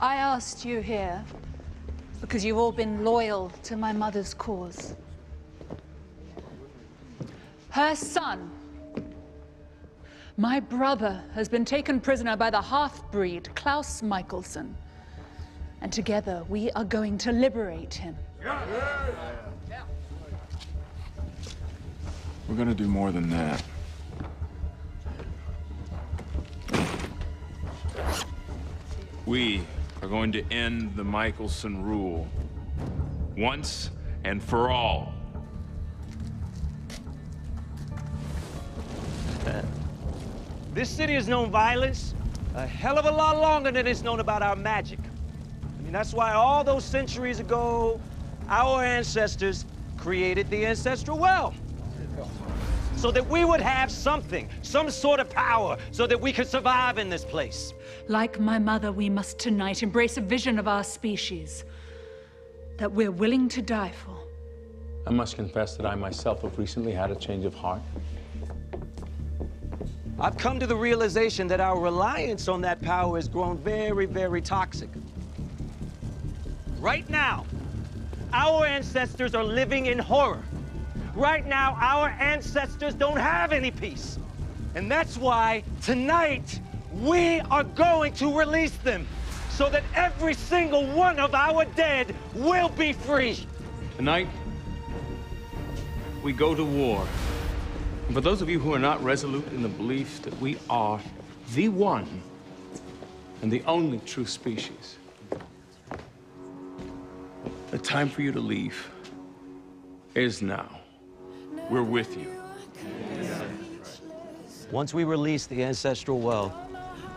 I asked you here because you've all been loyal to my mother's cause. Her son, my brother, has been taken prisoner by the half-breed Klaus Mikaelson. And together we are going to liberate him. We're gonna do more than that. We are going to end the Mikaelson rule. Once and for all. This city has known violence a hell of a lot longer than it's known about our magic. I mean, that's why all those centuries ago, our ancestors created the ancestral well. So that we would have something, some sort of power, so that we could survive in this place. Like my mother, we must tonight embrace a vision of our species that we're willing to die for. I must confess that I myself have recently had a change of heart. I've come to the realization that our reliance on that power has grown very, very toxic. Right now, our ancestors are living in horror. Right now, our ancestors don't have any peace. And that's why tonight, we are going to release them so that every single one of our dead will be free. Tonight, we go to war. And for those of you who are not resolute in the belief that we are the one and the only true species, the time for you to leave is now. We're with you. Once we release the ancestral well,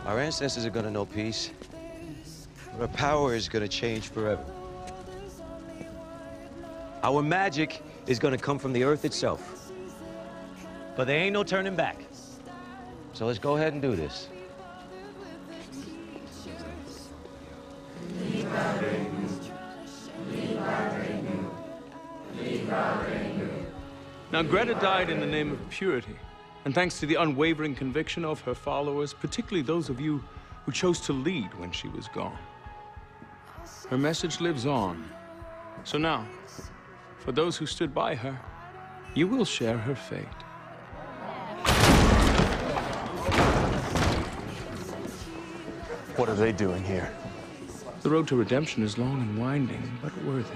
our ancestors are gonna know peace. Our power is gonna change forever. Our magic is gonna come from the earth itself. But there ain't no turning back. So let's go ahead and do this. Now, Greta died in the name of purity, and thanks to the unwavering conviction of her followers, particularly those of you who chose to lead when she was gone. Her message lives on. So now, for those who stood by her, you will share her fate. What are they doing here? The road to redemption is long and winding, but worthy.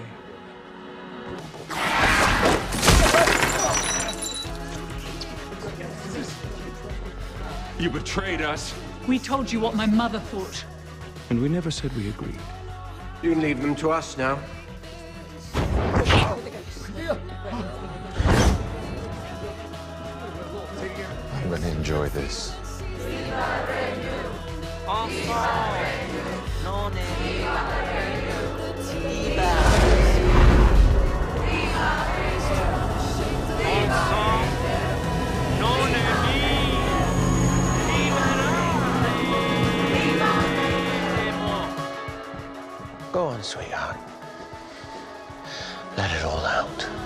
You betrayed us. We told you what my mother thought. And we never said we agreed. You leave them to us now. I'm gonna enjoy this. Go on, sweetheart. Let it all out.